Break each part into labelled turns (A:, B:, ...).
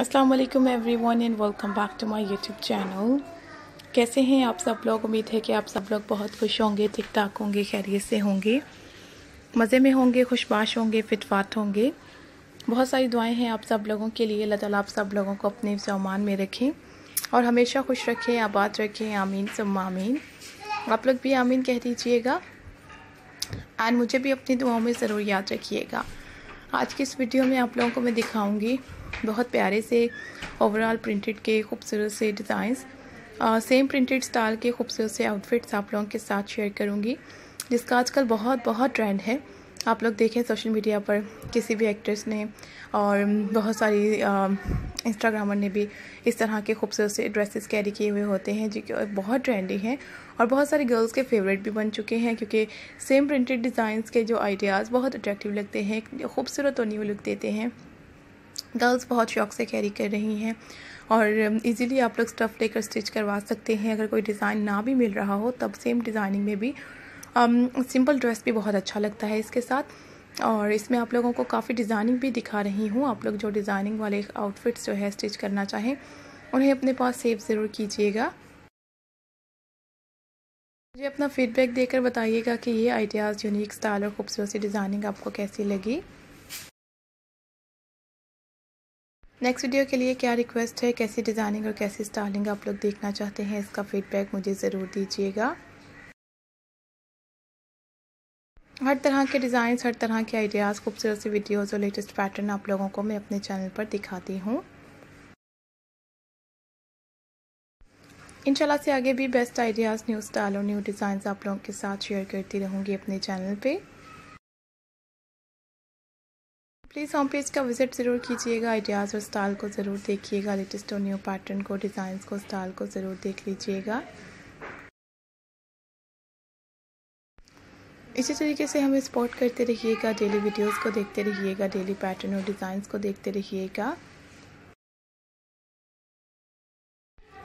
A: अस्सलाम वालेकुम everyone and welcome back to my YouTube channel कैसे हैं आप सब लोग? उम्मीद है कि आप सब लोग बहुत खुश होंगे ठीक ठाक होंगे, खैरियत से होंगे। मज़े में होंगे, खुशबाश होंगे, फिटफाट होंगे। बहुत सारी दुआएँ हैं आप सब लोगों के लिए। अल्लाह ताला आप सब लोगों को अपने सामान में रखें और हमेशा खुश रखें, आबाद रखें। आमीन सब आमीन। आप लोग भी आमीन कह दीजिएगा। एंड मुझे भी अपनी दुआओं में ज़रूर याद रखिएगा। आज की इस वीडियो में आप लोगों को मैं दिखाऊँगी बहुत प्यारे से ओवरऑल प्रिंटेड के खूबसूरत से डिज़ाइंस सेम प्रिंटेड स्टाइल के खूबसूरत से आउटफिट्स आप लोगों के साथ शेयर करूँगी, जिसका आजकल बहुत बहुत ट्रेंड है। आप लोग देखें सोशल मीडिया पर किसी भी एक्ट्रेस ने और बहुत सारी इंस्टाग्रामर ने भी इस तरह के खूबसूरत से ड्रेसेस कैरी किए हुए होते हैं जो कि बहुत ट्रेंडी हैं और बहुत सारे गर्ल्स के फेवरेट भी बन चुके हैं क्योंकि सेम प्रिंटेड डिज़ाइंस के जो आइडियाज़ बहुत अट्रैक्टिव लगते हैं खूबसूरत और न्यू लुक देते हैं। गर्ल्स बहुत शौक से कैरी कर रही हैं और इजीली आप लोग स्टफ़ लेकर स्टिच करवा सकते हैं। अगर कोई डिज़ाइन ना भी मिल रहा हो तब सेम डिज़ाइनिंग में भी सिंपल um, ड्रेस भी बहुत अच्छा लगता है इसके साथ। और इसमें आप लोगों को काफ़ी डिज़ाइनिंग भी दिखा रही हूँ। आप लोग जो डिज़ाइनिंग वाले आउटफिट्स जो है स्टिच करना चाहें, उन्हें अपने पास सेव ज़रूर कीजिएगा। मुझे अपना फीडबैक देकर बताइएगा कि ये आइडियाज़ यूनिक स्टाइल और खूबसूरत सी डिज़ाइनिंग आपको कैसी लगी। नेक्स्ट वीडियो के लिए क्या रिक्वेस्ट है, कैसी डिज़ाइनिंग और कैसी स्टाइलिंग आप लोग देखना चाहते हैं, इसका फीडबैक मुझे ज़रूर दीजिएगा। हर तरह के डिज़ाइंस हर तरह के आइडियाज़ खूबसूरत सी वीडियोज़ और लेटेस्ट पैटर्न आप लोगों को मैं अपने चैनल पर दिखाती हूँ। इंशाल्लाह से आगे भी बेस्ट आइडियाज़ न्यू स्टाइल और न्यू डिज़ाइन आप लोगों के साथ शेयर करती रहूँगी अपने चैनल पे। प्लीज़ होम पेज का विज़िट ज़रूर कीजिएगा आइडियाज़ और स्टाइल को ज़रूर देखिएगा लेटेस्ट और न्यू पैटर्न को डिज़ाइंस को स्टाइल को ज़रूर देख लीजिएगा। इसी तरीके से हमें सपोर्ट करते रहिएगा डेली वीडियोस को देखते रहिएगा डेली पैटर्न और डिज़ाइंस को देखते रहिएगा।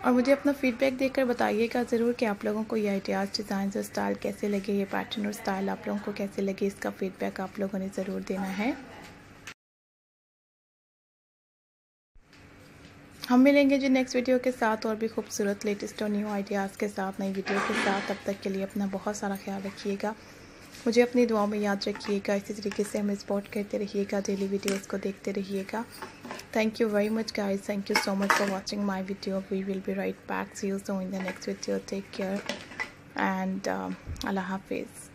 A: और मुझे अपना फीडबैक देकर बताइएगा ज़रूर कि आप लोगों को ये आइडियाज़ डिज़ाइन और स्टाइल कैसे लगे, ये पैटर्न और स्टाइल आप लोगों को कैसे लगे, इसका फीडबैक आप लोगों ने ज़रूर देना है। हम मिलेंगे जी नेक्स्ट वीडियो के साथ और भी खूबसूरत लेटेस्ट और न्यू आइडियाज़ के साथ, नई वीडियो के साथ। तब तक के लिए अपना बहुत सारा ख्याल रखिएगा। मुझे अपनी दुआओं में याद रखिएगा। इसी तरीके से हमें सपोर्ट करते रहिएगा डेली वीडियोस को देखते रहिएगा। Thank you very much guys thank you so much for watching my video we will be right back so in the next video take care and अल्लाह हाफिज़